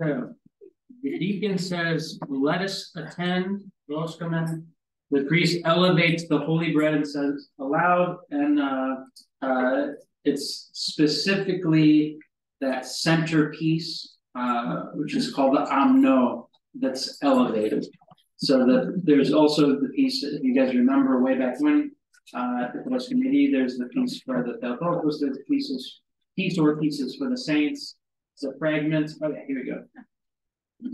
The deacon says, let us attend. The priest elevates the holy bread and says aloud, and uh, uh, it's specifically that centerpiece, uh, which is called the amno, that's elevated. So that there's also the piece, if you guys remember way back when, uh, at the Proskomedia, there's the piece for the Theotokos, there's the pieces, piece or pieces for the saints. It's a fragment. Okay, here we go.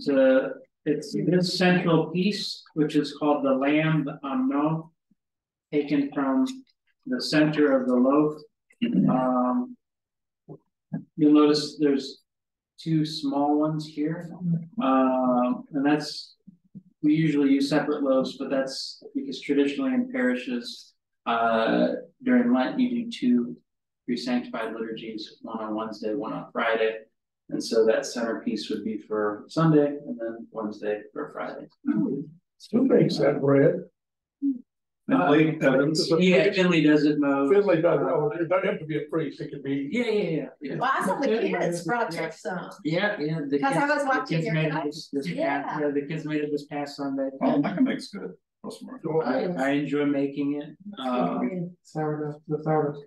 So it's this central piece, which is called the lamb, amno, taken from the center of the loaf. Um, you'll notice there's two small ones here. Um, and that's, we usually use separate loaves, but that's because traditionally in parishes, uh, during Lent, you do two pre-sanctified liturgies, one on Wednesday, one on Friday. And so that centerpiece would be for Sunday and then Wednesday for Friday. Who makes that bread? Finley, Evans. Yeah, Finley does it most. Finley does, oh, it doesn't have to be a priest, it could be. Yeah, yeah, yeah, yeah. Well, I saw the kids brought you some. Yeah, yeah. the Because I kids- was the watching kids your made it cut. this- this past- Yeah. Yeah, the kids made it this past Sunday. oh, that makes good. That's smart. I, I enjoy making it. Um, Sourdough, the sourdough.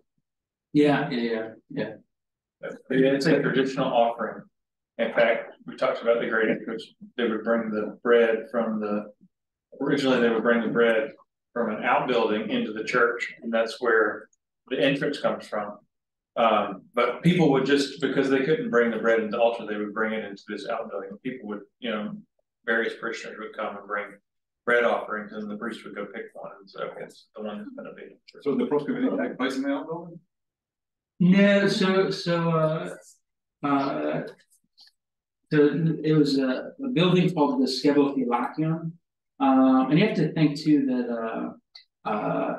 yeah, yeah, yeah, yeah. It's a traditional offering. In fact, we talked about the great entrance, they would bring the bread from the. Originally, they would bring the bread from an outbuilding into the church, and that's where the entrance comes from. Um, but people would just, because they couldn't bring the bread into the altar, they would bring it into this outbuilding, people would, you know. Various parishioners would come and bring bread offerings, and the priest would go pick one, and so it's the one that's gonna be. So the proskomedia take place in the outbuilding? No, so, so, uh, uh. So it was a, a building called the Skevophilakion. Um, and you have to think too that, uh, uh.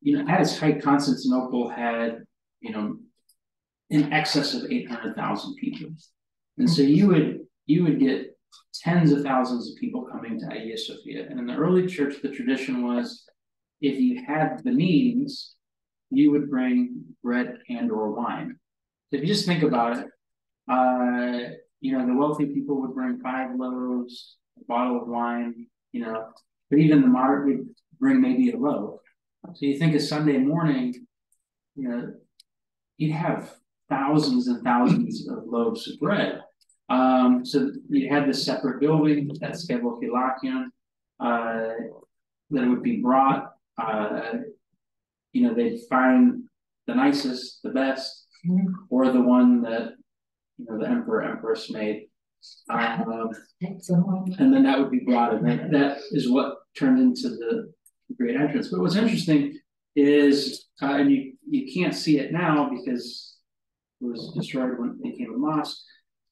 You know, at its height, Constantinople had, you know. In excess of eight hundred thousand people. And so you would, you would get tens of thousands of people coming to Hagia Sophia. And in the early church, the tradition was. If you had the means, you would bring bread and or wine. So if you just think about it, uh, you know, the wealthy people would bring five loaves, a bottle of wine, you know, but even the moderate would bring maybe a loaf. So you think of Sunday morning, you know, you'd have thousands and thousands of loaves of bread. Um, so you had this separate building, that Skevophilakion, uh, that would be brought, uh, you know, they'd find the nicest, the best, or the one that, you know, the emperor, empress made. Um, and then that would be brought, and that, that is what turned into the great entrance. But what's interesting is, uh, and you, you can't see it now because it was destroyed when it became a mosque.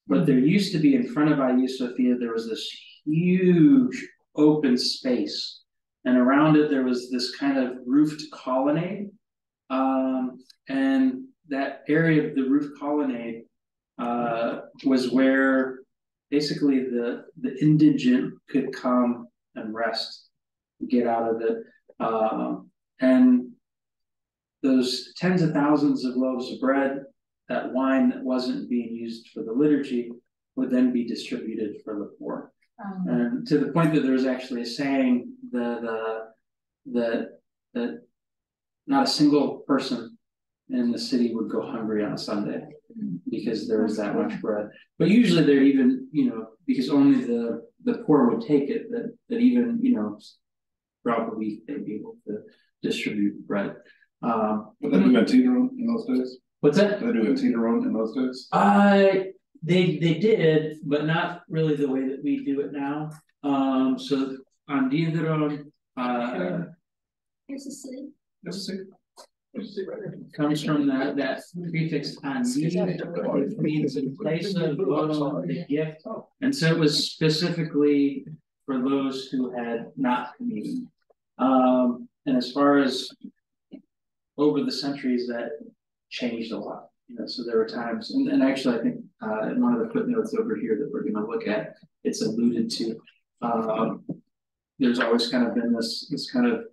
But there used to be in front of Hagia Sophia, there was this huge open space. And around it, there was this kind of roofed colonnade. Um, and that area of the roof colonnade uh, was where basically the, the indigent could come and rest, get out of it. Um, and those tens of thousands of loaves of bread, that wine that wasn't being used for the liturgy, would then be distributed for the poor. Um, And to the point that there's actually a saying that uh, that that not a single person in the city would go hungry on a Sunday because there was that much bread. But usually they're even, you know, because only the the poor would take it, that that even, you know, throughout the week they'd be able to distribute bread. Um, Would they do a teeter in those days? what's that? Did they do a teeter in those days? Uh, they they did, but not really the way that we do it now. Um, so antidoron, uh, Here's a city. Let's see. Let's see right here. comes from that that prefix on which means in place of uh, the gift. And so it was specifically for those who had not communed. Um, and as far as over the centuries, that changed a lot. You know, so there were times, and, and actually, I think uh, in one of the footnotes over here that we're going to look at, it's alluded to. Um, there's always kind of been this this kind of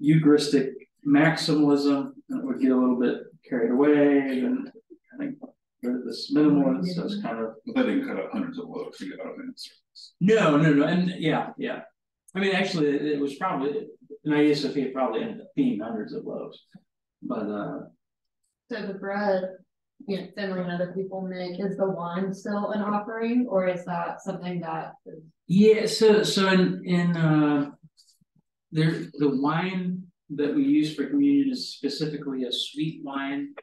Eucharistic maximalism that would get a little bit carried away, and I think this minimal, so it's kind of. But they didn't cut up hundreds of loads to get out of it. No, no, no, and yeah, yeah. I mean, actually, it it was probably, an Hagia Sophia probably ended up being hundreds of loaves. But uh, So the bread, you know, Finley and other people make, is the wine still an offering, or is that something that is? yeah, so so in in uh. There, the wine that we use for communion is specifically a sweet wine.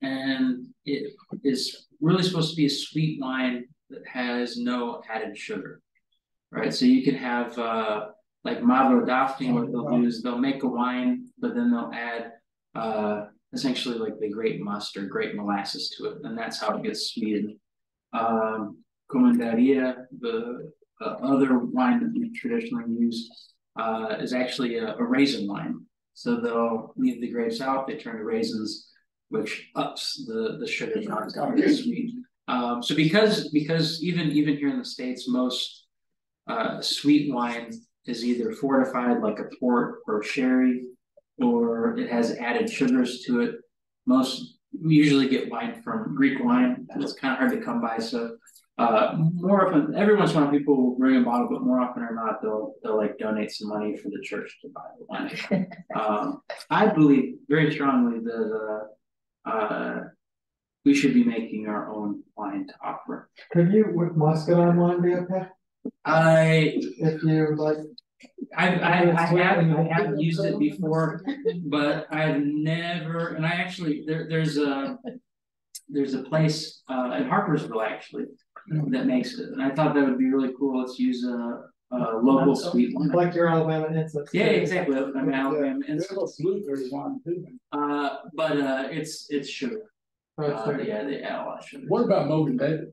And it is really supposed to be a sweet wine that has no added sugar. Right, so you can have uh like Mavrodaphne, what they'll do is they'll make a wine, but then they'll add uh essentially like the grape must or grape molasses to it, and that's how it gets sweetened. Um, Commandaria, the uh, other wine that we traditionally use, uh, is actually a, a raisin wine. So they'll leave the grapes out, they turn to raisins, which ups the the sugar content, it's sweet. Um, so because because even even here in the states, most uh, sweet wine is either fortified like a port or sherry, or it has added sugars to it. Most we usually get wine from Greek wine, and it's kind of hard to come by. So uh, more often, every once in a while, people will bring a bottle, but more often or not, they'll they'll like donate some money for the church to buy the wine. um, I believe very strongly that uh, uh, we should be making our own wine to offer. Could you with muscadine wine be okay? I If you like, I I I have I have used it before, but I've never, and I actually, there there's a. There's a place uh in Harpersville actually that makes it, and I thought that would be really cool, let's use a a local sweet one. like your Alabama incense. Yeah, exactly, I mean, Alabama, and There's a blueberry wine too. uh, but uh, it's it's sugar, uh, yeah, they add a lot of sugar. What about Mogen David?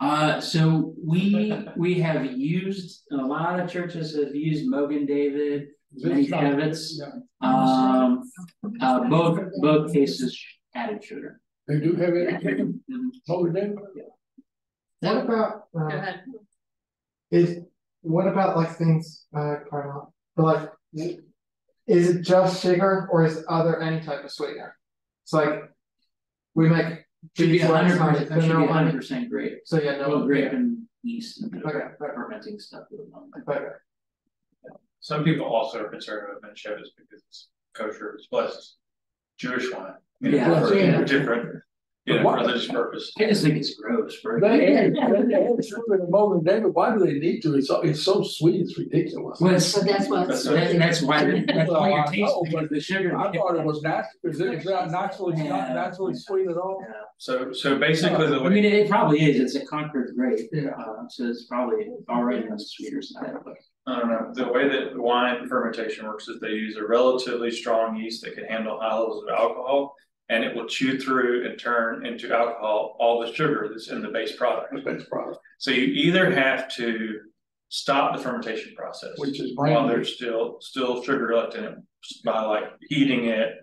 Uh, so we we have used, a lot of churches have used Mogen David, Many habits. Yeah. um, uh, both both cases added sugar. They do have it. Mogen David? What about, Go uh, ahead. is, what about like things, uh, pardon, but like. Is it just sugar or is are there any type of sweetener? It's like. We make. Should be a hundred percent, there's should be hundred percent grape, So yeah, no no, grape yeah, and yeast and Okay, okay. fermenting stuff. with them. okay. Some people also are concerned about Manischewitz because it's kosher, it's blessed Jewish wine. Yeah. For Yeah. different, you know, religious purpose. I just think it's gross, for. They add, they add sugar to Mogen David, why do they need to? It's, so- it's so sweet, it's ridiculous. Well, So that's what. That's that- that's why, that's why Well, you're I know, tasting the sugar. I thought it was natural, is it, is that naturally, not Yeah. naturally sweet at all? Yeah. So, so basically the I way, mean, it probably is, it's a Concord grape, Yeah. uh, so it's probably already on the sweeter side, but. I don't know, the way that wine fermentation works is they use a relatively strong yeast that can handle high levels of alcohol. And it will chew through and turn into alcohol, all the sugar that's in the base product. The best product, So you either have to stop the fermentation process. which is While brandy. there's still, still sugar left in it by like heating it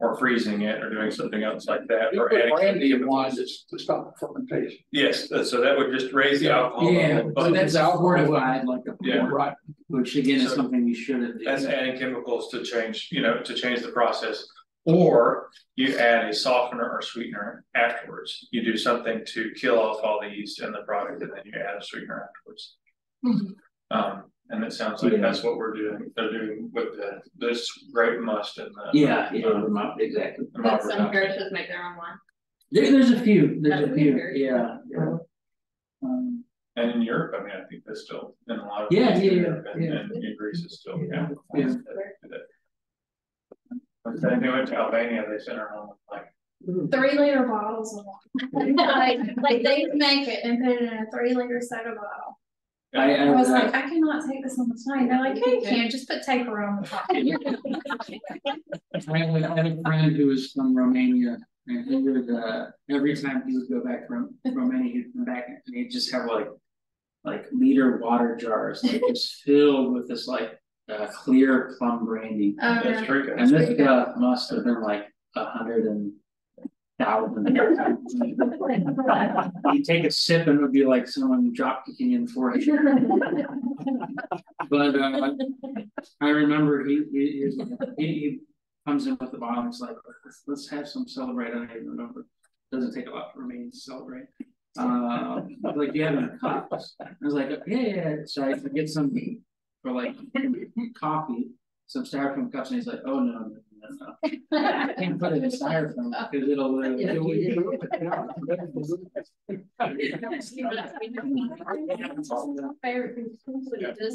or freezing it or doing something else like that. You or adding brandy in chemicals. wine just to stop the fermentation. Yes, uh, so that would just raise the alcohol. Yeah, level, but but that's alcohol. fortified like a Yeah. Right. which again is something you shouldn't do. That's adding chemicals to change, you know, to change the process. Or you add a softener or sweetener afterwards. You do something to kill off all the yeast in the product and then you add a sweetener afterwards. Um, and it sounds like Yeah. that's what we're doing, they're doing with the, this grape must and the. Yeah, yeah, um, not exactly. the But some Doubt. parishes make their own wine. There, there's a few, there's a few, weird. yeah, yeah. Um, And in Europe, I mean, I think that's still in a lot of. Yeah, places in yeah, And, yeah. and in Greece is still, Yeah, yeah. yeah. But then they went to Albania, they sent her home with like Three liter bottles of wine. Like, like they make it and put it in a three liter soda bottle. I, I I was uh, like, I cannot take this on the plane. They're like, yeah, you can, just put taper on the top. I had, I had a friend who was from Romania and he would, uh, every time he would go back from Romania, he'd come back and he'd just have like. Like liter water jars, like just filled with this like, uh, clear plum brandy. Um, That's true. And this stuff must have been like a hundred and thousand. You take a sip and it would be like someone drop kicking in the forehead. But uh, I remember he he he he comes in with the bottle, and it's like, let's let's have some celebrate, I don't even remember. It doesn't take a lot for me to celebrate. Uh, like, do you have any cups? I was like, yeah, yeah, so I get some for like coffee, some styrofoam cups, and he's like, oh, no, no, no, no. I can't put it in styrofoam because it'll. uh, it'll-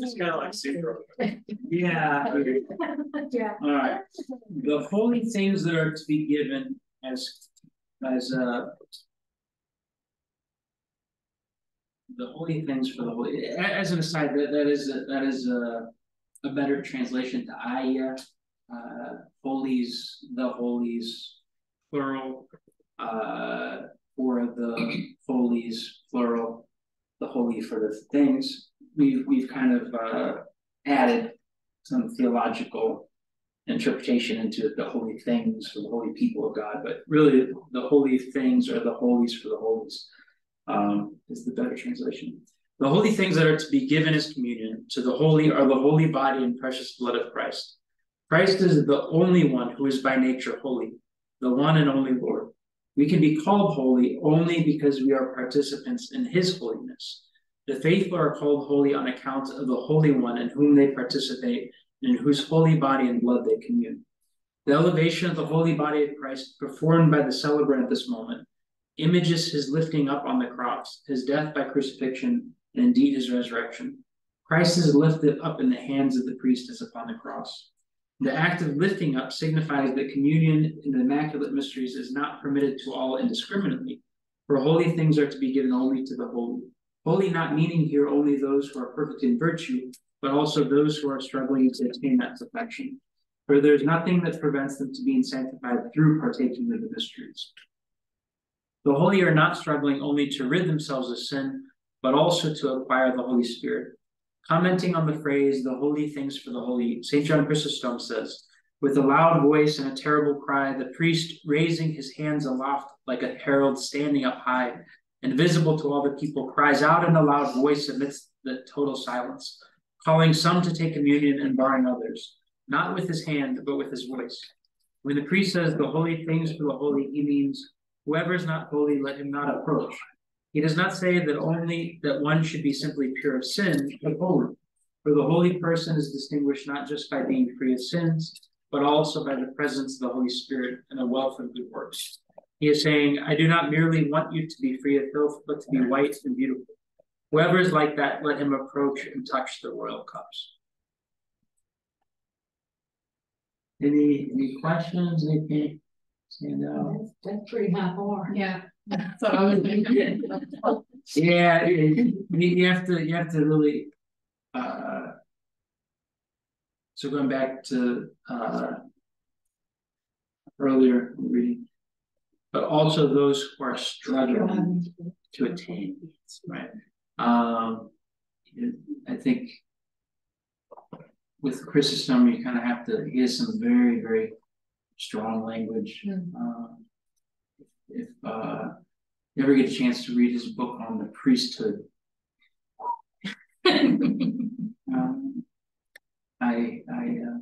It's kind of like zero. Yeah. Yeah. Alright, the holy things that are to be given as, as uh. The holy things for the holy, as an aside, that that is, a- that is a, a better translation to Aya. Uh, holies, the holies, plural, uh, for the holies, plural. The holy for the things, we've, we've kind of, uh, added some theological interpretation into the holy things for the holy people of God, but really the holy things are the holies for the holies. Um, is the better translation. The holy things that are to be given as communion to the holy are the holy body and precious blood of Christ. Christ is the only one who is by nature holy, the one and only Lord. We can be called holy only because we are participants in his holiness. The faithful are called holy on account of the Holy One in whom they participate and in whose holy body and blood they commune. The elevation of the holy body of Christ performed by the celebrant at this moment images his lifting up on the cross, his death by crucifixion, and indeed his resurrection. Christ is lifted up in the hands of the priest as upon the cross. The act of lifting up signifies that communion in the immaculate mysteries is not permitted to all indiscriminately, for holy things are to be given only to the holy. Holy not meaning here only those who are perfect in virtue, but also those who are struggling to attain that perfection. For there is nothing that prevents them to being sanctified through partaking of the mysteries. The holy are not struggling only to rid themselves of sin, but also to acquire the Holy Spirit. Commenting on the phrase, the holy things for the holy, St. John Chrysostom says, with a loud voice and a terrible cry, the priest raising his hands aloft like a herald standing up high and visible to all the people, cries out in a loud voice amidst the total silence, calling some to take communion and barring others, not with his hand, but with his voice. When the priest says the holy things for the holy, he means whoever is not holy, let him not approach. He does not say that only that one should be simply pure of sin, but holy. For the holy person is distinguished not just by being free of sins, but also by the presence of the Holy Spirit and a wealth of good works. He is saying, I do not merely want you to be free of filth, but to be white and beautiful. Whoever is like that, let him approach and touch the royal cups. Any any questions? Anything stand out? That's pretty high bar. Yeah, that's what I was thinking. Yeah, you, you have to you have to really uh so going back to uh earlier reading, but also those who are struggling to attain, right? Um I think with Chrysostom, you kind of have to, he has some very, very strong language. Um, If uh you ever get a chance to read his book on the priesthood, um, I, I, uh.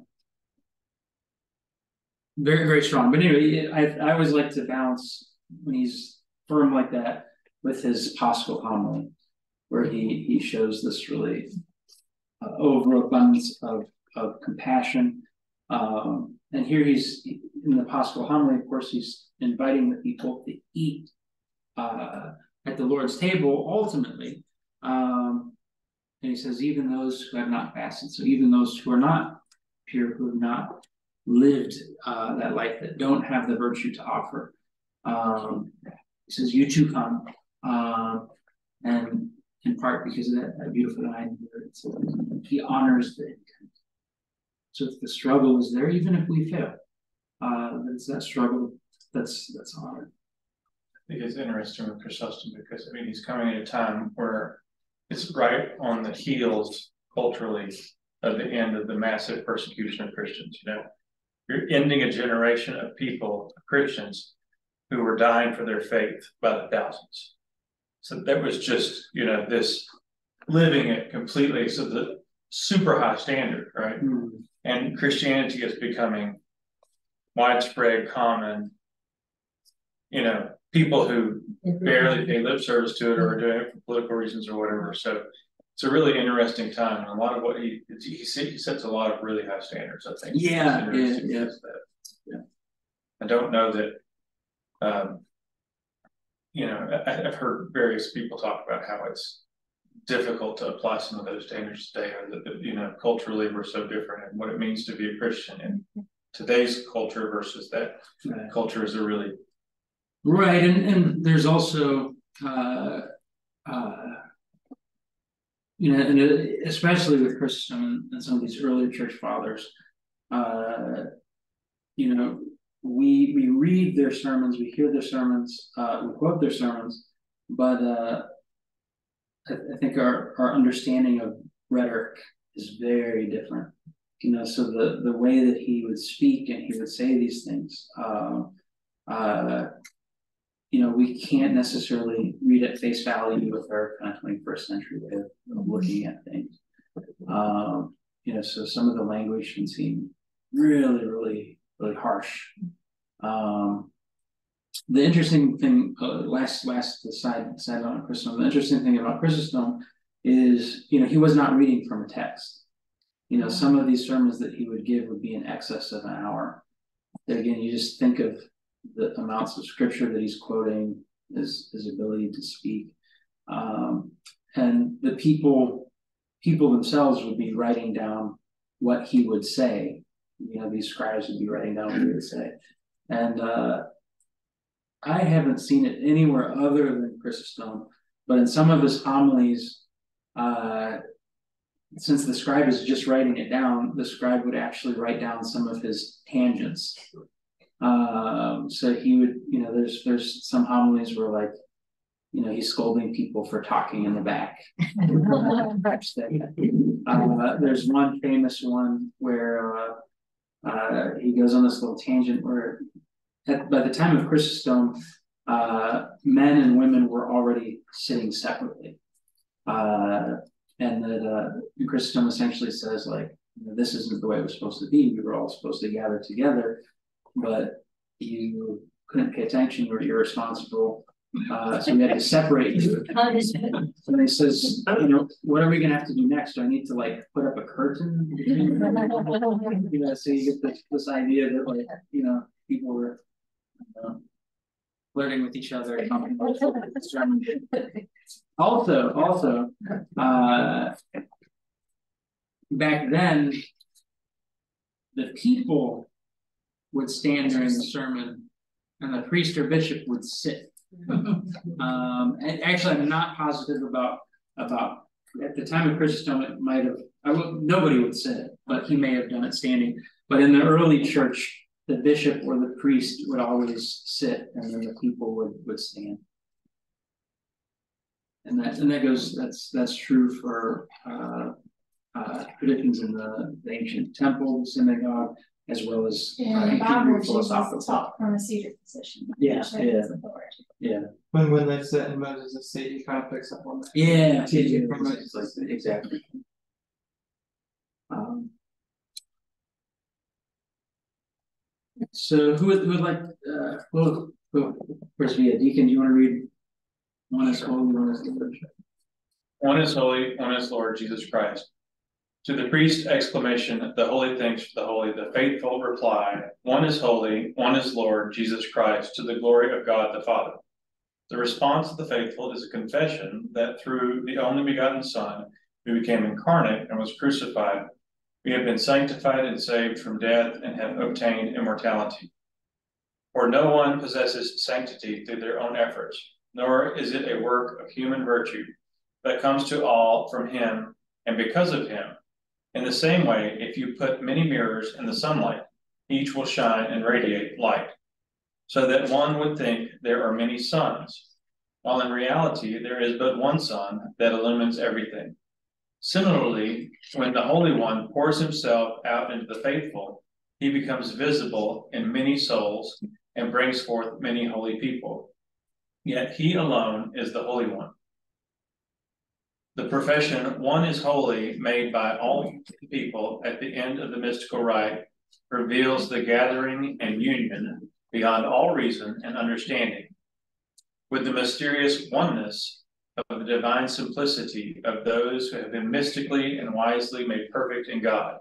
Very, very strong, but anyway, I, I always like to balance when he's firm like that with his Paschal homily. Where he, he shows this really uh, overabundance of, of compassion. Um, and here he's in the Paschal homily, of course, he's inviting the people to eat uh, at the Lord's table ultimately. Um, and he says, even those who have not fasted, so even those who are not pure, who have not lived uh, that life, that don't have the virtue to offer. Um, he says, you too come. Um, and in part because of that, that beautiful line he honors the intent. So if the struggle is there, even if we fail, uh, it's that struggle that's that's honored. I think it's interesting with Chrysostom because I mean he's coming at a time where it's right on the heels culturally of the end of the massive persecution of Christians. You know, you're ending a generation of people, Christians, who were dying for their faith by the thousands. So that was just you know this living it completely. So the super high standard, right? And Christianity is becoming widespread, common, you know, people who barely pay lip service to it or are doing it for political reasons or whatever, so. It's a really interesting time, and a lot of what he, he, he sets a lot of really high standards, I think. Yeah, yeah, yeah. Yeah. I don't know that. Um. You know, I, I've heard various people talk about how it's difficult to apply some of those standards today, or that, you know, culturally we're so different and what it means to be a Christian in today's culture versus that Right. culture is a really Right, and and there's also uh uh. You know, and uh, especially with Chrysostom and some of these earlier church fathers, uh. You know, we we read their sermons, we hear their sermons, uh, we quote their sermons, but uh. I I think our our understanding of rhetoric is very different. You know, so the the way that he would speak and he would say these things, um. Uh, you know, we can't necessarily read at face value with our kind of twenty first century way of looking at things. Um, you know, so some of the language can seem really, really, really harsh. Um. The interesting thing, uh, last, last the side, side on Chrysostom, the interesting thing about Chrysostom is, you know, he was not reading from a text. You know, some of these sermons that he would give would be in excess of an hour. Again, you just think of the amounts of scripture that he's quoting, his his ability to speak. Um, and the people people themselves would be writing down what he would say. You know, these scribes would be writing down what he would say. And uh I haven't seen it anywhere other than Chrysostom, but in some of his homilies, uh since the scribe is just writing it down, the scribe would actually write down some of his tangents. Um, so he would, you know, there's there's some homilies where like, you know, he's scolding people for talking in the back. Uh, there's one famous one where uh, uh, he goes on this little tangent where, at, by the time of Chrysostom, uh, men and women were already sitting separately. And that uh, Chrysostom essentially says like, you know, this isn't the way it was supposed to be. We were all supposed to gather together, but you couldn't pay attention. You were irresponsible. Uh, so we had to separate you. And he says, you know, what are we gonna have to do next? Do I need to like put up a curtain? You know, so you get this, this idea that like, you know, people were. Flirting with each other. Also, also, uh. Back then. The people. Would stand during the sermon. And the priest or bishop would sit. Um, and actually, I'm not positive about, about, at the time of Chrysostom, it might have, I would, nobody would sit, but he may have done it standing. But in the early church, the bishop or the priest would always sit and then the people would, would stand. And that, and that goes, that's, that's true for, uh, uh, traditions in the, the ancient temple, the synagogue, as well as. uh, In Hebrew Bible, philosophical thought. taught from a seated position. Yeah, yeah. Yeah, When when they sit and Moses' seat, he kind of picks up on that. yeah. Teaching yeah, from it's like- Exactly. Um. So who would, who would like, uh, who, first be a deacon, do you wanna read? One is holy, one is church. One is holy, one is Lord Jesus Christ. To the priest exclamation, the holy thanks for the holy, the faithful reply, one is holy, one is Lord Jesus Christ, to the glory of God the Father. The response of the faithful is a confession that through the only begotten Son, who became incarnate and was crucified, we have been sanctified and saved from death and have obtained immortality. For no one possesses sanctity through their own efforts, nor is it a work of human virtue, but comes to all from him and because of him. In the same way, if you put many mirrors in the sunlight, each will shine and radiate light, so that one would think there are many suns, while in reality there is but one sun that illumines everything. Similarly, when the Holy One pours himself out into the faithful, he becomes visible in many souls and brings forth many holy people. Yet he alone is the Holy One. The profession, one is holy, made by all people at the end of the mystical rite, reveals the gathering and union beyond all reason and understanding. with the mysterious oneness of the divine simplicity of those who have been mystically and wisely made perfect in God.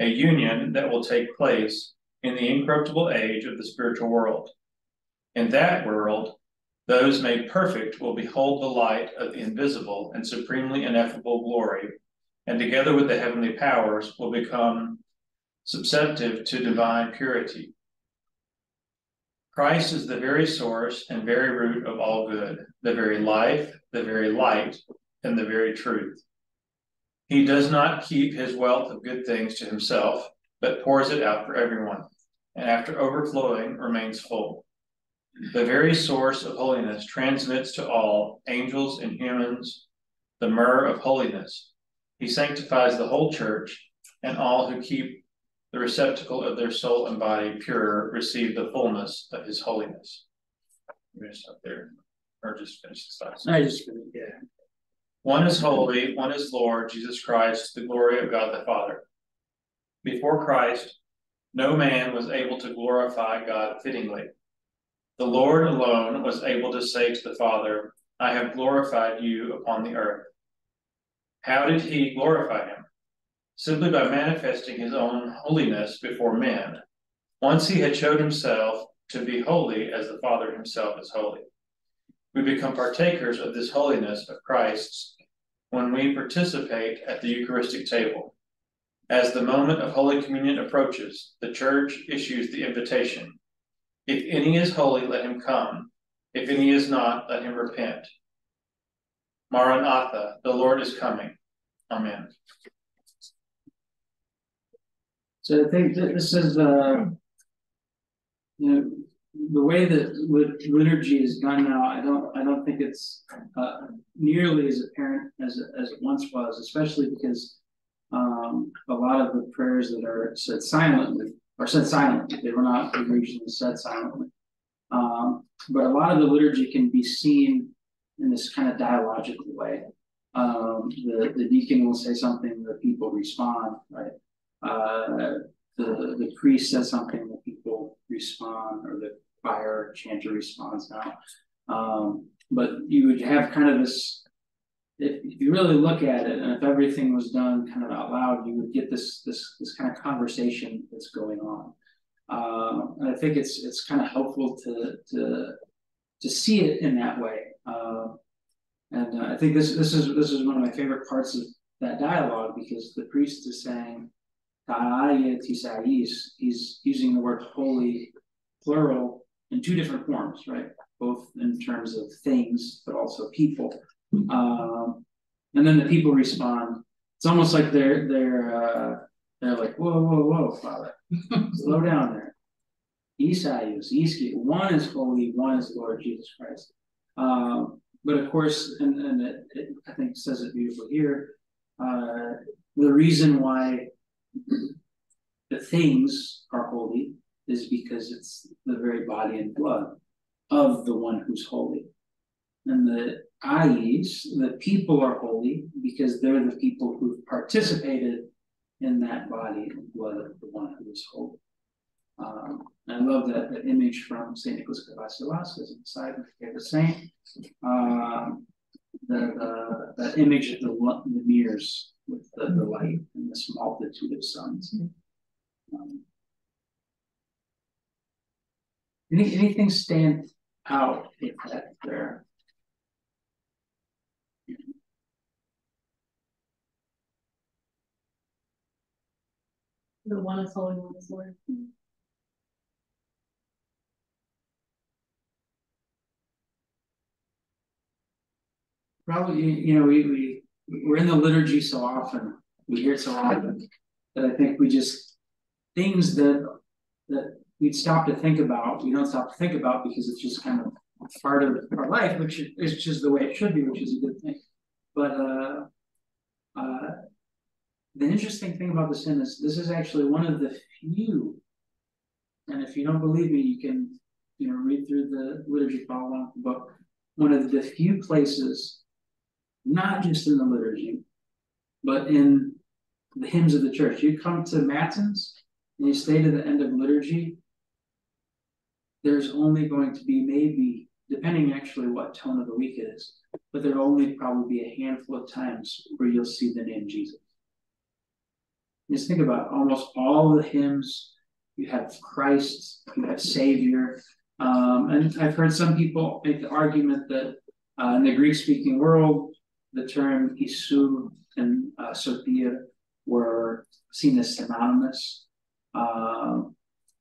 A union that will take place in the incorruptible age of the spiritual world. In that world, those made perfect will behold the light of the invisible and supremely ineffable glory, and together with the heavenly powers will become susceptive to divine purity. Christ is the very source and very root of all good, the very life, the very light, and the very truth. He does not keep his wealth of good things to himself, but pours it out for everyone, and after overflowing remains full. The very source of holiness transmits to all, angels and humans, the myrrh of holiness. He sanctifies the whole church, and all who keep the receptacle of their soul and body pure receive the fullness of his holiness. I'm gonna stop there, or just finish the slides. I just, yeah, One is holy, one is Lord, Jesus Christ, the glory of God the Father. Before Christ, no man was able to glorify God fittingly. The Lord alone was able to say to the Father, I have glorified you upon the earth. How did he glorify him? Simply by manifesting his own holiness before men. Once he had showed himself to be holy as the Father himself is holy. We become partakers of this holiness of Christ's when we participate at the Eucharistic table. As the moment of Holy Communion approaches, the Church issues the invitation If any is holy, let him come. If any is not, let him repent. Maranatha, the Lord is coming. Amen. So I think that this is, uh. You know, the way that lit- liturgy is done now, I don't, I don't think it's, uh, nearly as apparent as, as it once was, especially because. Um, a lot of the prayers that are said silently, are said silently, they were not originally said silently. Um, but a lot of the liturgy can be seen in this kind of dialogical way. Um, the, the deacon will say something, the people respond, right? Uh, the, the priest says something, the people respond, or the choir chanter responds now. Um, but you would have kind of this, if, if you really look at it, and if everything was done kind of out loud, you would get this, this, this kind of conversation that's going on. Um, and I think it's, it's kind of helpful to, to, to see it in that way. Uh, and uh, I think this, this is, this is one of my favorite parts of that dialogue, because the priest is saying, He's using the word holy plural in two different forms, right? Both in terms of things, but also people. Um, and then the people respond. It's almost like they're they're uh, they're like, whoa, whoa, whoa, Father, slow down there. Isaias, Iski, one is holy, one is Lord Jesus Christ. Um, but of course, and, and it, it, I think says it beautifully here. Uh, the reason why the things are holy is because it's the very body and blood of the one who's holy. And the ayis, the people are holy because they're the people who've participated in that body and blood of the one who is holy. Um, I love that, that image from St. Nicholas Cabasilas inside of the favorite saint. Um, the, the, that image of the, the mirrors with the, light and this multitude of suns. Um, any, anything stand out there? The one is holy, one is Lord. Probably, you you know, we, we, we're in the liturgy so often, we hear it so often, that I think we just, things that, that we'd stop to think about, we don't stop to think about because it's just kind of part of our life, which is just the way it should be, which is a good thing. But, uh, uh, the interesting thing about the sin is this is actually one of the few, and if you don't believe me, you can, you know, read through the liturgy, follow along the book. One of the few places not just in the liturgy, but in the hymns of the church. You come to matins and you stay to the end of liturgy, there's only going to be maybe depending actually what tone of the week it is, but there'll only probably be a handful of times where you'll see the name Jesus. Just think about almost all the hymns. You have Christ, you have Savior, um, and I've heard some people make the argument that uh, in the Greek-speaking world, the term Isu and uh, Sophia were seen as synonymous. Um,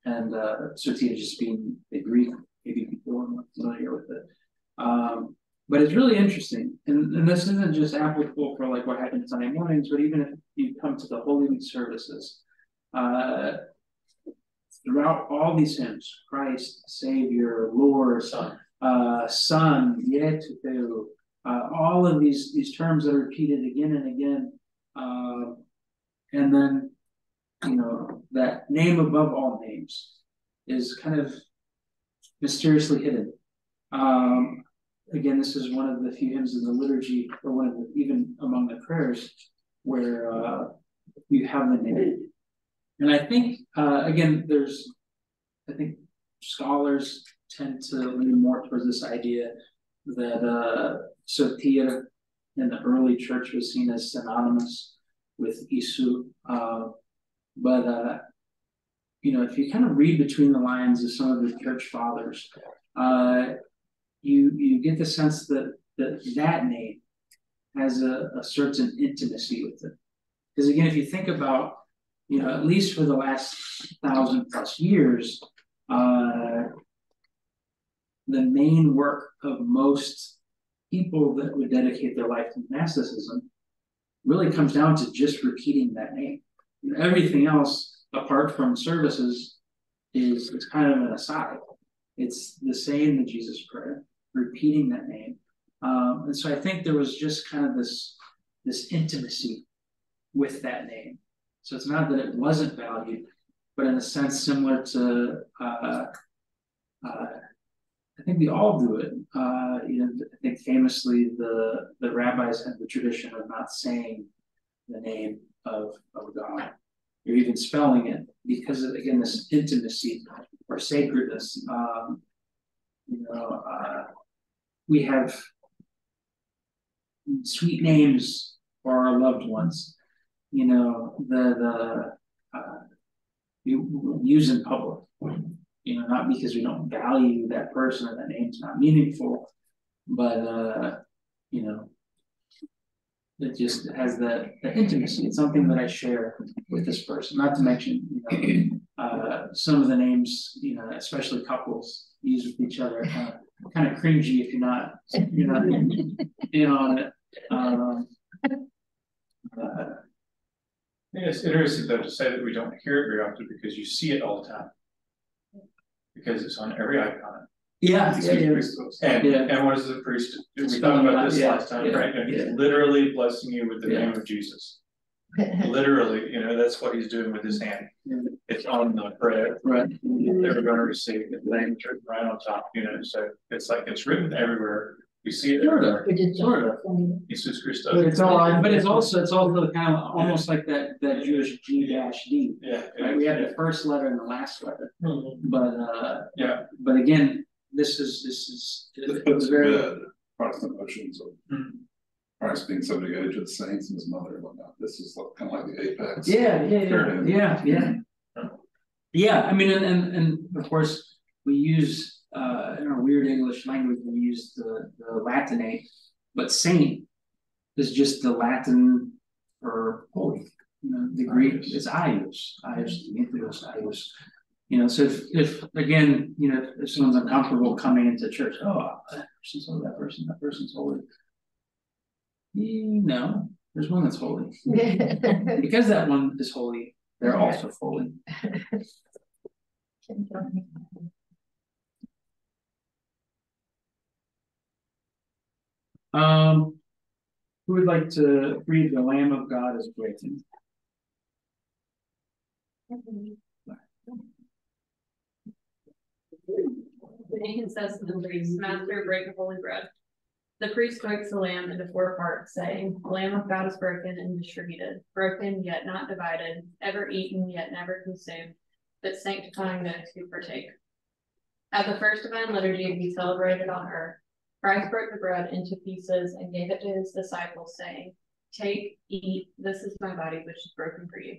and uh, Sophia just being the Greek, maybe people are not familiar with it. Um, but it's really interesting, and, and this isn't just applicable for like what happens Sunday mornings, but even if you come to the Holy Week services, uh, throughout all these hymns, Christ, Savior, Lord, Son. uh, Son, Yetu, uh, all of these these terms that are repeated again and again, uh, and then you know that name above all names is kind of mysteriously hidden. Um, again, this is one of the few hymns in the liturgy, or one of the even among the prayers, where uh, you have the name. And I think uh, again, there's, I think scholars tend to lean more towards this idea that uh, Sotir in the early church was seen as synonymous with Isu. Uh, but uh, you know, if you kind of read between the lines of some of the church fathers, uh, you you get the sense that that that name has a, a certain intimacy with it. Because again, if you think about, you know, at least for the last thousand plus years, uh, the main work of most people that would dedicate their life to monasticism really comes down to just repeating that name. Everything else, apart from services, is, is kind of an aside. It's the saying the Jesus prayer, repeating that name. Um, and so I think there was just kind of this this intimacy with that name. So it's not that it wasn't valued, but in a sense similar to uh, uh, I think we all do it. Uh, I think famously the the rabbis had the tradition of not saying the name of, of God or even spelling it because of, again this intimacy or sacredness. Um, you know, uh, we have sweet names for our loved ones. You know, the the uh, you use in public. You know, not because we don't value that person or that name's not meaningful, but uh, you know, it just has that, that intimacy. It's something that I share with this person. Not to mention, you know, uh, some of the names, you know, especially couples use with each other, kind of, kind of cringy if you're not, you're not in on it. Um, uh, I think it's interesting though to say that we don't hear it very often because you see it all the time. Because it's on every icon. yeah, yeah, yeah. And, Yeah. and what is the priest, we It's talked about this yeah, last time, right? And he's literally blessing you with the name of Jesus. Literally, you know, that's what he's doing with his hand. It's on the bread, Right. they're gonna receive the name written right on top, you know, so it's like, it's written everywhere. We see it Sort of. everywhere. Sort of. Jesus But Christus. it's all, But it's also it's also kind of almost like that that Jewish G dash D. Yeah. Right, we have the first letter and the last letter, Mhm. but uh, Yeah. but again, this is this is This it puts was to very bed Protestant notions of Mhm. Christ being so devoted to the saints and his mother and whatnot. This is like, kind of like the apex. yeah yeah yeah Fair yeah yeah yeah. I mean, and and, and of course we use in our weird English language we use the the Latinate, but saint is just the Latin for holy. You know, the Greek is ios, ios, Demetrios, ios. You know, so if, if again, you know, if someone's uncomfortable coming into church, oh, that person's holy, that person, that person's holy. Mm, you know, there's one that's holy. Because that one is holy, they're also holy. Um, who would like to read the Lamb of God is? The deacon says to the priest, Master, break the holy bread. The priest breaks the lamb into four parts, saying, "The Lamb of God is broken and distributed, broken yet not divided, ever eaten yet never consumed, but sanctifying those who partake. At the first divine liturgy be celebrated on earth, Christ broke the bread into pieces and gave it to his disciples, saying, Take, eat, this is my body which is broken for you.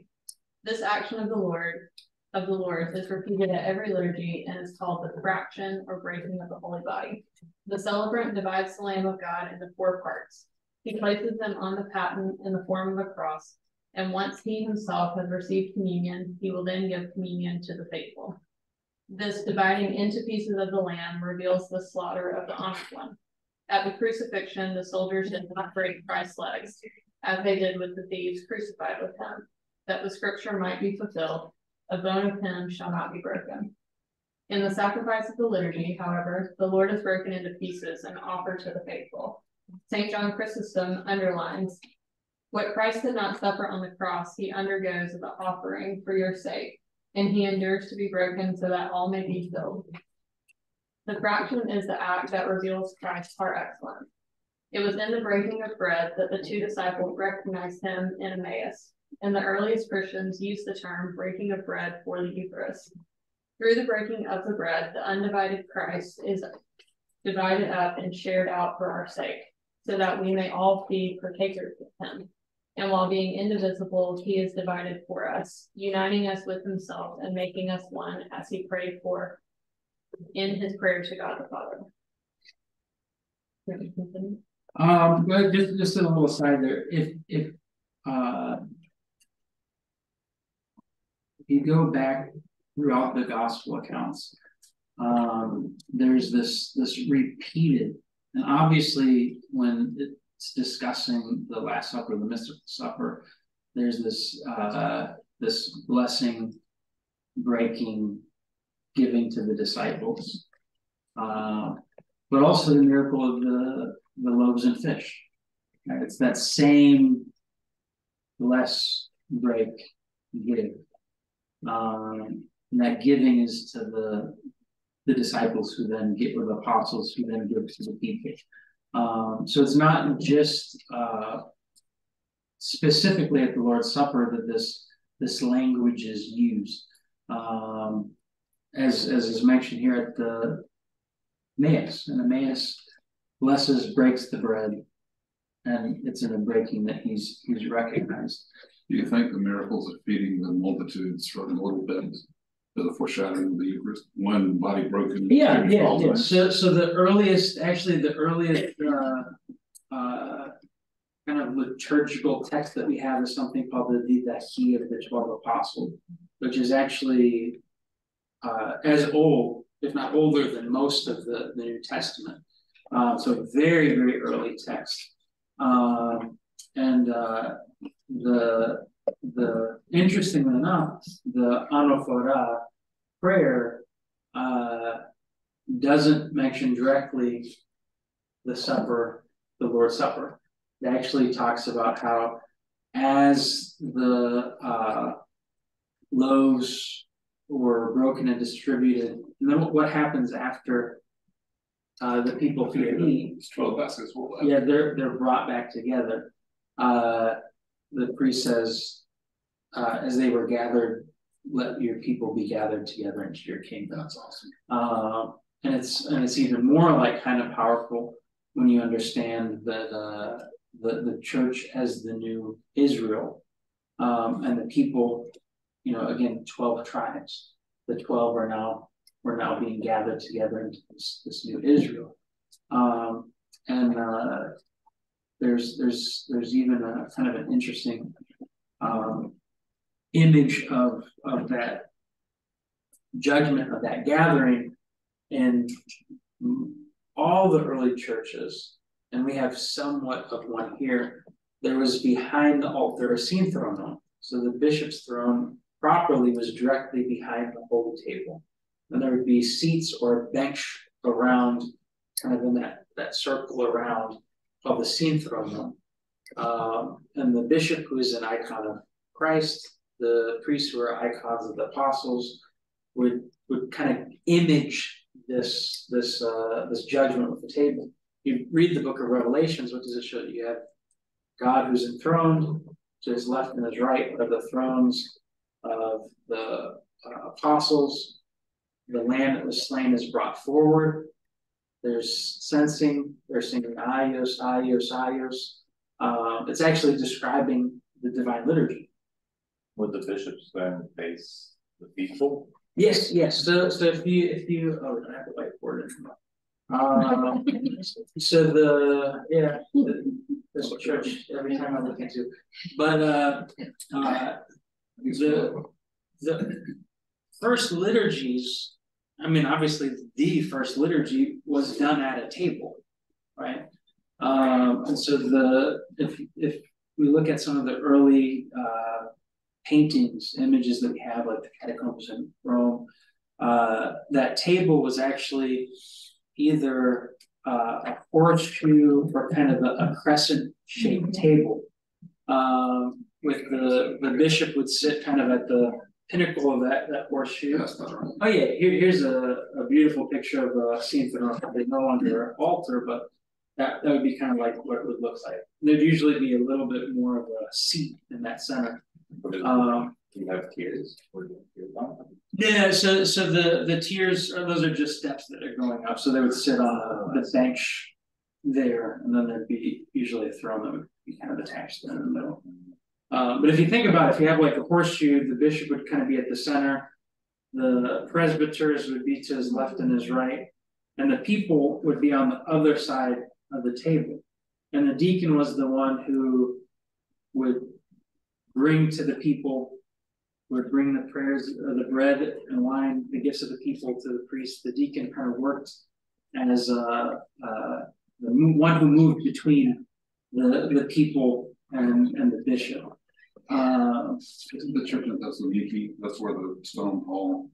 This action of the Lord of the Lord is repeated at every liturgy and is called the fraction or breaking of the holy body. The celebrant divides the Lamb of God into four parts. He places them on the paten in the form of a cross, and once he himself has received communion, he will then give communion to the faithful. This dividing into pieces of the lamb reveals the slaughter of the honored one. At the crucifixion, the soldiers did not break Christ's legs, as they did with the thieves crucified with him, that the scripture might be fulfilled, a bone of him shall not be broken. In the sacrifice of the liturgy, however, the Lord is broken into pieces and offered to the faithful. St. John Chrysostom underlines, what Christ did not suffer on the cross, he undergoes the offering for your sake, and he endures to be broken so that all may be filled. The fraction is the act that reveals Christ par excellence. It was in the breaking of bread that the two disciples recognized him in Emmaus, and the earliest Christians used the term breaking of bread for the Eucharist. Through the breaking of the bread, the undivided Christ is divided up and shared out for our sake, so that we may all be partakers of him. And while being indivisible, he is divided for us, uniting us with himself and making us one as he prayed for in his prayer to God the Father. Um, but just, just a little aside there, if, if, uh. If you go back throughout the gospel accounts, um, there's this, this repeated, and obviously when it's discussing the Last Supper, the mystical supper, there's this, uh, this blessing, breaking, giving to the disciples. Uh, but also the miracle of the, the loaves and fish. Right? It's that same bless, break, give. Um, and that giving is to the the disciples who then give, or the apostles who then give to the people. Um, so it's not just uh, specifically at the Lord's Supper that this this language is used. Um, as as is mentioned here at the Emmaus, and Emmaus blesses, breaks the bread, and it's in the breaking that he's he's recognized. Do you think the miracles of feeding the multitudes from a little bit the foreshadowing of the Eucharist, one body broken? Yeah, yeah, yeah. So so the earliest, actually the earliest uh uh kind of liturgical text that we have is something called the Didache of the Twelve Apostles, which is actually uh as old, if not older than most of the the New Testament. Uh, so very, very early text. Um, and uh, the the interestingly enough, the anaphora prayer uh, doesn't mention directly the supper, the Lord's Supper. It actually talks about how as the uh, loaves were broken and distributed, and then what happens after uh, the people feed It's twelve baskets yeah, they're they're brought back together. Uh, the priest says, uh, as they were gathered, let your people be gathered together into your kingdom. That's awesome. Uh, and it's and it's even more like kind of powerful when you understand that uh, the the church as the new Israel, um, and the people, you know, again, twelve tribes. The twelve are now we're now being gathered together into this, this new Israel. Um, and uh, there's there's there's even a kind of an interesting um, image of of that judgment of that gathering in all the early churches, and we have somewhat of one here. There was behind the altar a synthronon, so the bishop's throne properly was directly behind the holy table. And there would be seats or a bench around, kind of in that, that circle around the scene throne. Um, and the bishop, who is an icon of Christ, the priests who are icons of the apostles, would would kind of image this this uh, this judgment with the table. You read the book of Revelations. What does it show? You have God who's enthroned to his left and his right are the thrones of the uh, apostles the lamb that was slain is brought forward. There's sensing, they're singing ayos, ayos, ayos. Um, it's actually describing the divine liturgy. Would the bishops then face the people? Yes, yes, so, so if you, if you, oh, we don't have to wait for it. Um, so the, yeah, the, this church, every time I look into, but, uh, uh, the, the first liturgies, I mean, obviously, the first liturgy was done at a table, right? Um, and so the, if, if we look at some of the early, uh, paintings, images that we have, like the catacombs in Rome, uh, that table was actually either uh, a horseshoe or kind of a, a crescent shaped table. Um, with the, the bishop would sit kind of at the pinnacle of that, that horseshoe. That's not right. Oh yeah, here, here's a, a beautiful picture of a scene for there's no longer an altar, but that, that would be kind of like what it would look like. There'd usually be a little bit more of a seat in that center. Um, Do you have tears? Or do you have tears on them? yeah, so so the the tiers, uh, those are just steps that are going up. So they would sit on the, the bench there, and then there'd be usually a throne that would be kind of attached there in the middle. Um, but if you think about it, if you have like a horseshoe, the bishop would kind of be at the center. The presbyters would be to his left and his right, and the people would be on the other side of the table. And the deacon was the one who would bring to the people, would bring the prayers, or the bread and wine, the gifts of the people to the priest. The deacon kind of worked as uh, uh, the one who moved between the the people and and the bishop. Uh, Isn't the church of Thessaloniki, that's where the stone hall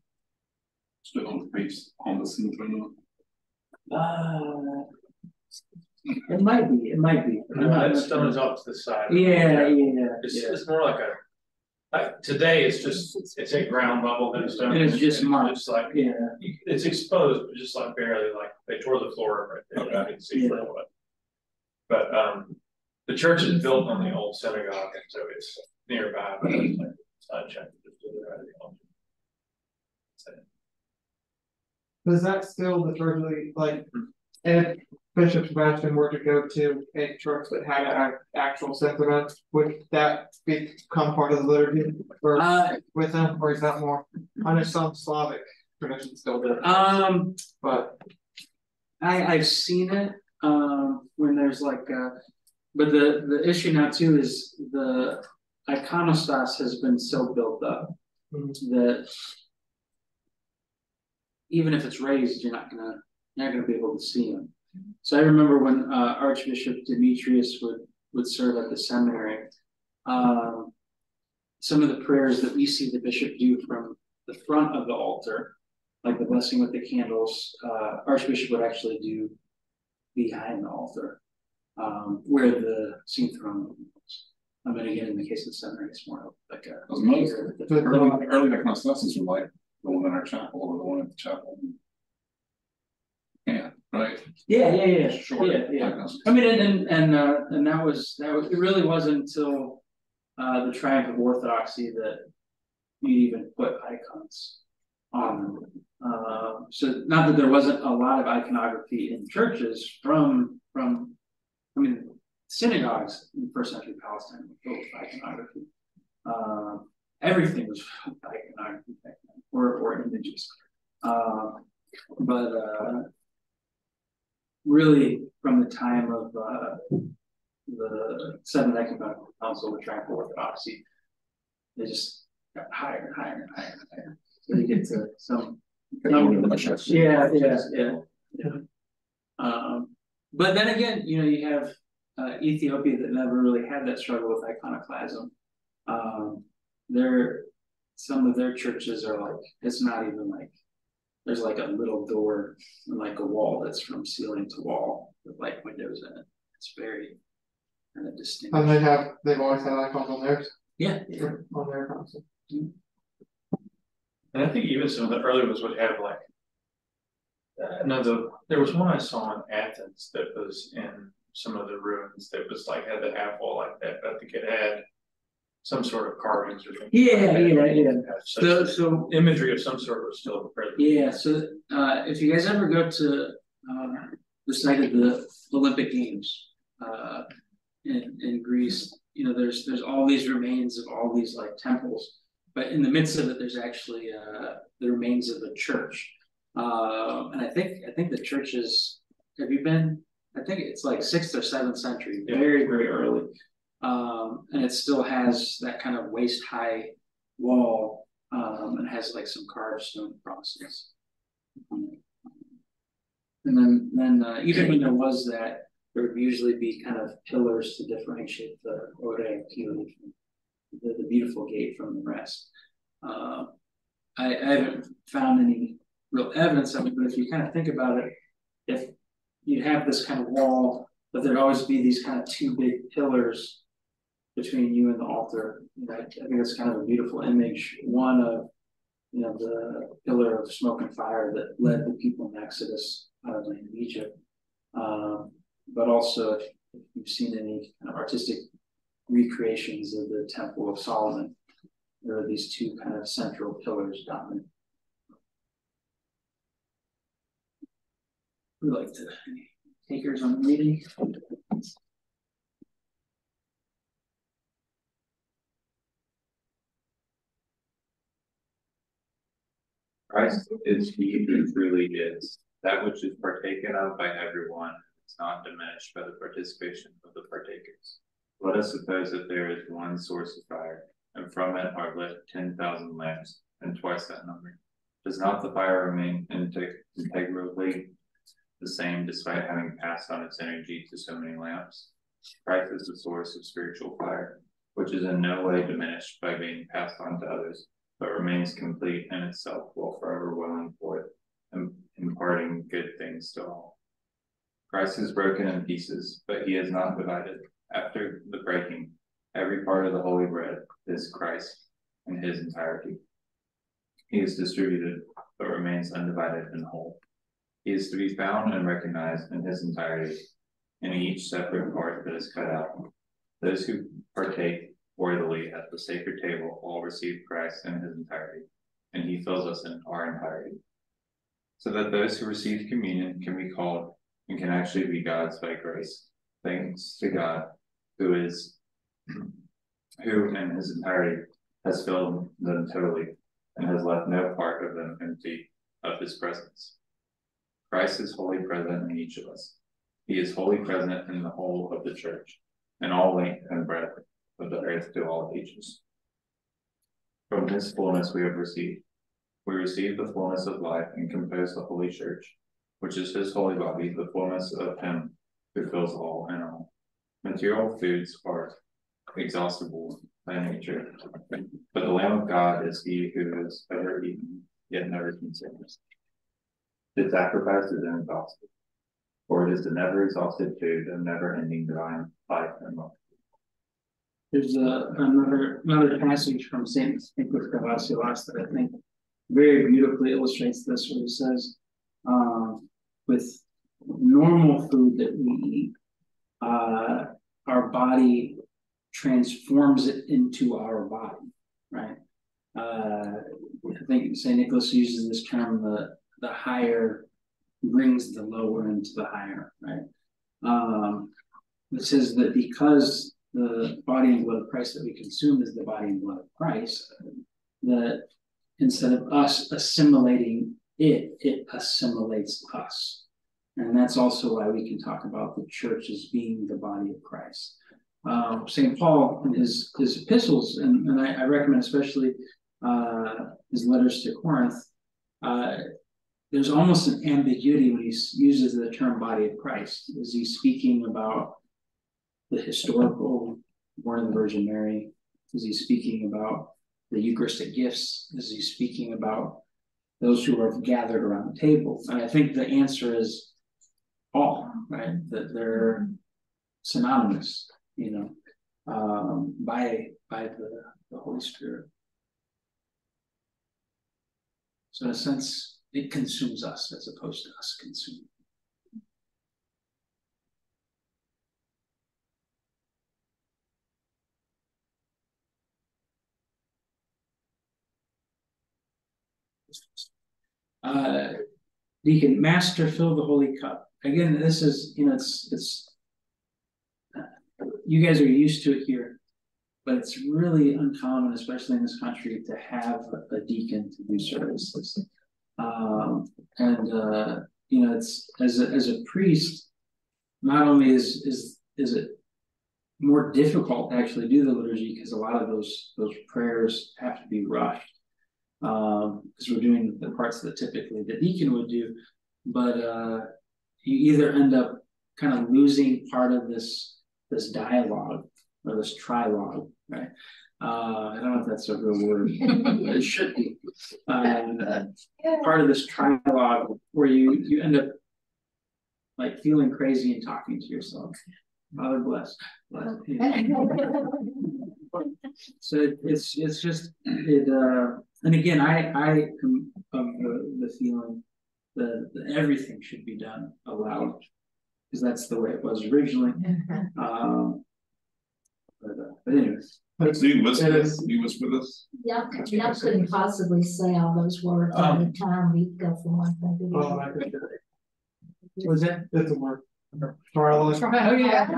stood on the face on the synagogue? uh, it might be, it might be. I'm No, not that stone is off to the side. of the Yeah, yeah, It's, yeah. it's more like a, like, today it's just, it's a ground level headstone. And it's just marked. It's like, Yeah, it's exposed, but just like barely, like, they tore the floor right there, you can see for what. But, um, the church is built on the old synagogue, and so it's nearby, but it's like, it's unchecked, just to the right of the altar. So, Does that still literally like if Bishop Sebastian were to go to a church that had an actual sacrament, would that become part of the liturgy or uh, with them, or is that more? I know some Slavic traditions still do, um, but I, I've seen it, um, when there's like, uh, but the, the issue now too is the iconostas has been so built up Mhm. that even if it's raised, you're not gonna, you're not gonna be able to see him. So I remember when, uh, Archbishop Demetrius would, would serve at the seminary, um, some of the prayers that we see the bishop do from the front of the altar, like the blessing with the candles, uh, Archbishop would actually do behind the altar, um, where the scene throne was. I mean, again, in the case of the seminary, it's more like a. Those most- the- Early, early iconostasis were like the one in our chapel or the one at the chapel. Yeah, right. Yeah, yeah, yeah, Short yeah, yeah. I mean, and, and, and, uh, and that was, that was, it really wasn't until, uh, the triumph of orthodoxy that you even put icons on them. Uh, so not that there wasn't a lot of iconography in churches from, from, I mean, synagogues in first century Palestine were filled with iconography. Uh, everything was filled with iconography back then, or, or images. Uh, but, uh, really from the time of uh the Seventh Ecumenical Council, of Orthodoxy, they just got higher and higher and higher and higher. So you get to some. Yeah, yeah, yeah, yeah. Um, but then again, you know, you have uh Ethiopia that never really had that struggle with iconoclasm. Um, their, some of their churches are like, it's not even like. There's like a little door and like a wall that's from ceiling to wall with like windows in it. It's very kind of distinct. and they have, they've always had icons on theirs, Yeah, yeah. on their console. And I think even some of the earlier ones would have like. Uh, no, the, there was one I saw in Athens that was in some of the ruins that was like had the half wall like that, but I think it had. some sort of carvings or something. Yeah, yeah, yeah. Such So, so Imagery of some sort was still present. Yeah, so uh if you guys ever go to uh the site of the Olympic Games uh in in Greece, you know, there's there's all these remains of all these like temples. But in the midst of it, there's actually uh the remains of a church. Uh and I think I think the church is, have you been? I think it's like sixth or seventh century, Yeah. very, very early. Um and it still has that kind of waist high wall um, and has like some carved stone crosses. And then, then uh, even when there was that, there would usually be kind of pillars to differentiate the Ore from the, the beautiful gate from the rest. Uh, I, I haven't found any real evidence of it, but if you kind of think about it, you have this kind of wall, but there'd always be these kind of two big pillars between you and the altar. I think it's kind of a beautiful image. One of, you know, the pillar of smoke and fire that led the people in Exodus out of the land of Egypt. Um, but also, if, if you've seen any kind of artistic recreations of the Temple of Solomon, there are these two kind of central pillars dominant. Like to takers on reading. Christ is he who truly is, that which is partaken of by everyone, is not diminished by the participation of the partakers. Let us suppose that there is one source of fire, and from it are lit ten thousand lamps, and twice that number. Does not the fire remain integ- integrally the same despite having passed on its energy to so many lamps? Christ is the source of spiritual fire, which is in no way diminished by being passed on to others, but remains complete in itself while forever willing forth and imparting good things to all. Christ is broken in pieces, but he is not divided. After the breaking, every part of the holy bread is Christ in his entirety. He is distributed, but remains undivided and whole. He is to be found and recognized in his entirety, in each separate part that is cut out. Those who partake worthily at the sacred table all receive Christ in his entirety, and he fills us in our entirety. So that those who receive communion can be called and can actually be God's by grace. Thanks to God, who is who in his entirety has filled them totally and has left no part of them empty of his presence. Christ is wholly present in each of us. He is wholly present in the whole of the church, in all length and breadth of the earth to all ages. From his fullness we have received. We receive the fullness of life and compose the holy church, which is his holy body, the fullness of him who fills all in all. Material foods are exhaustible by nature, but the Lamb of God is he who has ever eaten, yet never consumes. His sacrifice is inexhaustible, for it is the never exhausted food of never ending divine life and love. There's a, another, another passage from Saint Nicholas Cabasilas that I think very beautifully illustrates this, where he says, um, with normal food that we eat, uh, our body transforms it into our body, right? Uh, I think Saint Nicholas uses this term, the, the higher brings the lower into the higher, right? Um, it says that because the body and blood of Christ that we consume is the body and blood of Christ, that instead of us assimilating it, it assimilates us. And that's also why we can talk about the church as being the body of Christ. Um, St. Paul in his, his epistles, and, and I, I recommend especially uh, his letters to Corinth, uh, there's almost an ambiguity when he uses the term body of Christ. Is he speaking about the historical born of the Virgin Mary? Is he speaking about the Eucharistic gifts? Is he speaking about those who are gathered around the table? And I think the answer is all, right? That they're synonymous, you know, um, by by the, the Holy Spirit. So in a sense, it consumes us as opposed to us consuming. Uh, deacon, master, fill the holy cup. Again, this is you know it's it's uh, you guys are used to it here, but it's really uncommon, especially in this country, to have a deacon to do services. Um, and, uh, you know, it's, as a, as a priest. Not only is, is, is it more difficult to actually do the liturgy because a lot of those those prayers have to be rushed. Um, because we're doing the parts that typically the deacon would do, but uh you either end up kind of losing part of this this dialogue or this trilogue, right? Uh, I don't know if that's a real word, it should be. Uh, part of this trilogue where you you end up like feeling crazy and talking to yourself. Father bless. bless. So it's it's just it uh and again I I am of the, the feeling that, that everything should be done aloud because that's the way it was originally. Um but, uh, but anyways, So you was, It is. you was with us? Yeah, I couldn't possibly say all those words at a time, we go from one thing to the Well, other. I think it- was that It's a word. Charlotte. Oh, yeah.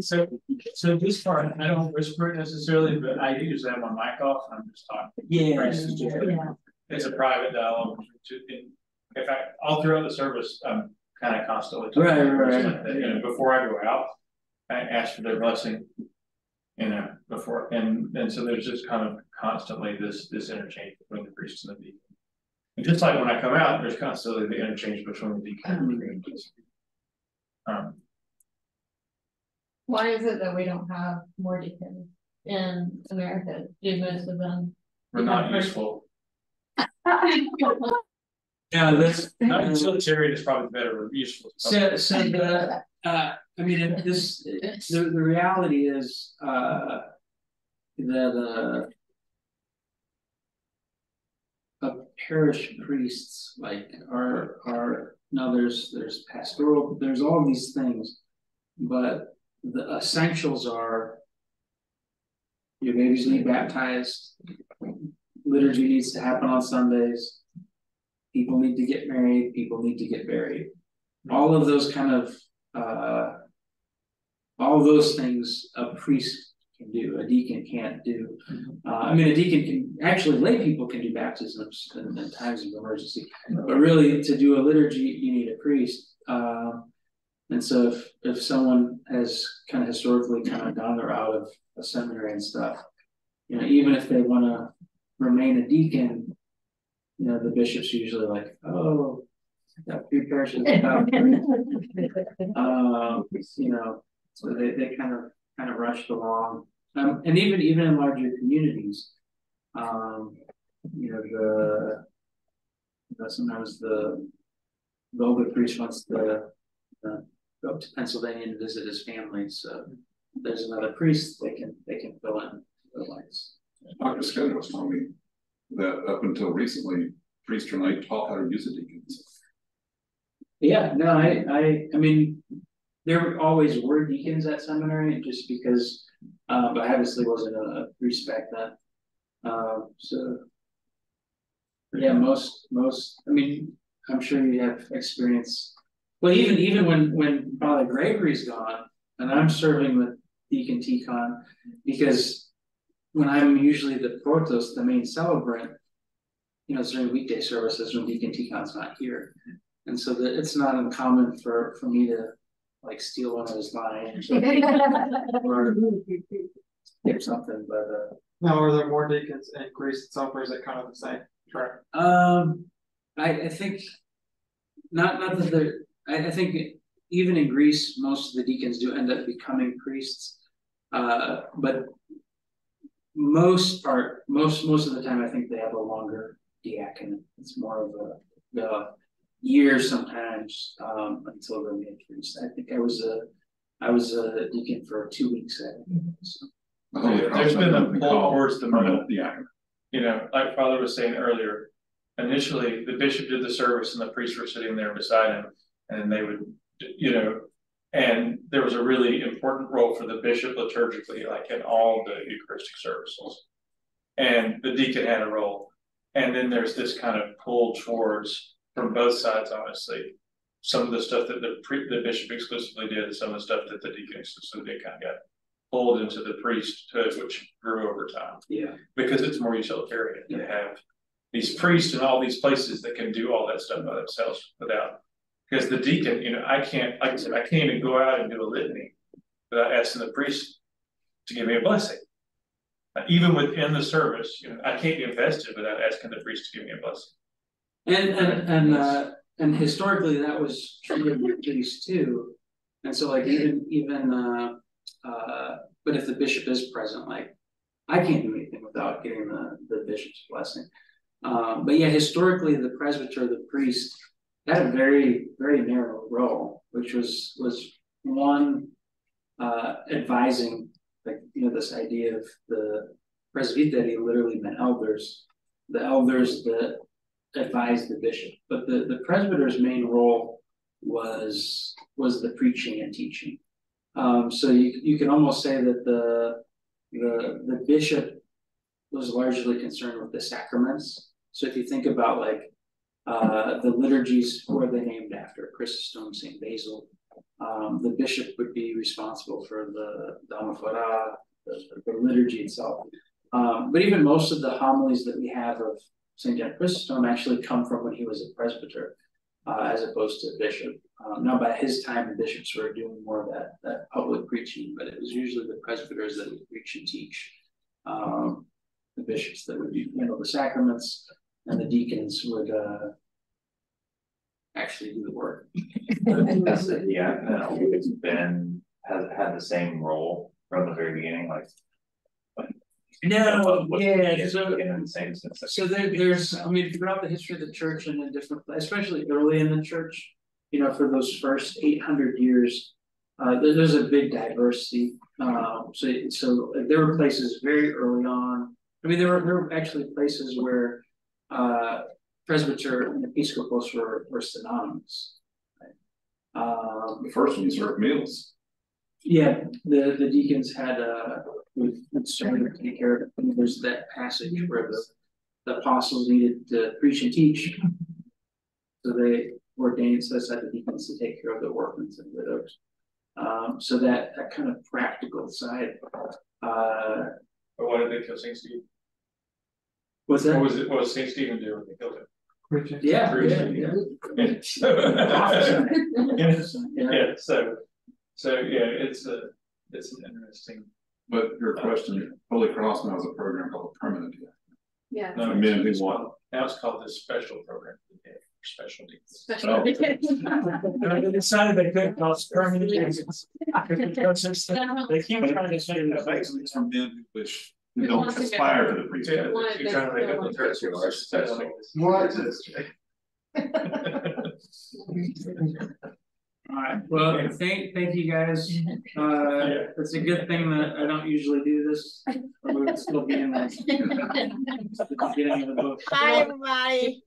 So, so this part, I don't whisper it necessarily, but I usually have my mic off and I'm just talking. Yeah. Yeah, It's a private dialogue, to, in, in fact, all throughout the service, I'm kind of constantly. talking Right, to right, right. like that, You know, before I go out, I ask for their blessing. You know, before, and, and so there's just kind of constantly this, this interchange between the priest and the deacon. And just like when I come out, there's constantly the interchange between the deacon and the priest. Um, Why is it that we don't have more deacons in America? Do most of them? we're not useful, Yeah, this. not utilitarian is probably better, we're useful. So, so the, uh, I mean, this, the, the reality is, uh, that, uh. uh, parish priests, like, are, are, now there's, there's pastoral, there's all these things. But the essentials are. Your babies need baptized. Liturgy needs to happen on Sundays. People need to get married, people need to get buried. All of those kind of uh all of those things a priest can do a deacon can't do. Uh i mean a deacon can actually lay people can do baptisms in, in times of emergency. But really to do a liturgy you need a priest. Uh and so if if someone has kind of historically kind of gone the route of a seminary and stuff you know even if they want to remain a deacon you know the bishop's usually like oh got three parishes without um, you know, so they, they kind of, kind of rushed along. Um, and even, even in larger communities, um, you know, the, the sometimes the, the older priest wants to, uh, go up to Pennsylvania to visit his family, so there's another priest, they can, they can fill in the lights. Dr. Skinner was telling me that up until recently, priests are not taught how to use a deacon. Yeah, no, I, I, I mean, there always were deacons at seminary, just because, uh, but I obviously wasn't a, priest back then. Um, so. Yeah, most, most, I mean, I'm sure you have experience. Well, even, even when, when Father Gregory's gone, and I'm serving with Deacon Tikhon, because when I'm usually the protos, the main celebrant, you know, it's during weekday services when Deacon Tikhon's not here. And so that it's not uncommon for, for me to like steal one of his lines or or something, but, uh. Now, are there more deacons in Greece itself, or is it kind of the same track? Um, I, I think, not, not that they're, I, I think even in Greece, most of the deacons do end up becoming priests. Uh, but most part, most, most of the time, I think they have a longer diaconate. It's more of a, the years sometimes, um, until they're made priest. I think I was a, I was a deacon for two weeks at, so. The Holy Yeah, There's been a don't pull towards the permanent diaconate. you know, like Father was saying earlier, initially, the bishop did the service and the priests were sitting there beside him, and they would, you know, and there was a really important role for the bishop liturgically, like in all the Eucharistic services. And the deacon had a role, And then there's this kind of pull towards, from both sides, honestly. Some of the stuff that the pre, the bishop exclusively did, and some of the stuff that the deacon exclusively did kind of got. Pulled into the priesthood, which grew over time, Yeah, because it's more utilitarian to have. These priests in all these places that can do all that stuff by themselves without. Because the deacon, you know, I can't, like I said, I can't even go out and do a litany without asking the priest to give me a blessing. Even within the service, you know, I can't be invested without asking the priest to give me a blessing. and and and uh, and historically that was true of the case too. And so like even even uh uh, but if the bishop is present, like I can't do anything without getting the the bishop's blessing. Um, but yeah, historically the presbyter, the priest, had a very very narrow role, which was was one uh advising like you know this idea of the presbytery literally meant elders. The elders that advised the bishop. But the the presbyter's main role was was the preaching and teaching. Um so you you can almost say that the the the bishop was largely concerned with the sacraments. So if you think about like uh the liturgies who are they named after chrysostom saint basil um, the bishop would be responsible for the, the the, the liturgy itself. Um, but even most of the homilies that we have of St. John Chrysostom actually come from when he was a presbyter, uh, as opposed to a bishop. Um, now, by his time, the bishops were doing more of that, that public preaching, but it was usually the presbyters that would preach and teach. Um, the bishops that would handle the sacraments, and the deacons would uh, actually do the work. That's it, yeah, no, it's been, has had the same role from the very beginning, like. No, what- yeah, so In the same sense. So there, there's, I mean, throughout the history of the church and in different, especially early in the church, you know, for those first eight hundred years, uh, there- there's a big diversity. Um, so, so there were places very early on. I mean, there were, there were actually places where, uh, presbyter and episcopos were, were synonymous. right? Um, The first one served meals. yeah, the, the deacons had, uh, would, would serve take care of it. There's that passage where the, the apostles needed to preach and teach. So they ordained, so aside the deacons to take care of the orphans and widows. Um, so that, that kind of practical side, uh, But what did they kill Saint Stephen? What's What that? was it, what was Saint Stephen do when they killed him? Preaching. Yeah, yeah, yeah. Yeah, Yeah. Yeah, so, so, yeah, it's a, it's an interesting. But your question, Holy Cross now has a program called Permanent. Yeah. No, For men who it's want- Now it's called this special program, yeah, for special needs. Special. Oh. They decided they couldn't cause permanent basis. They keep trying to say that. Basically, it's for men who wish, who Who don't wants to go- aspire to the Yeah, priesthood. Wanted you're trying to make it look this- very successful. What? Alright, well, thank, thank you guys. Uh, it's a good thing that I don't usually do this. or We would still be in that. the book. Bye, everybody.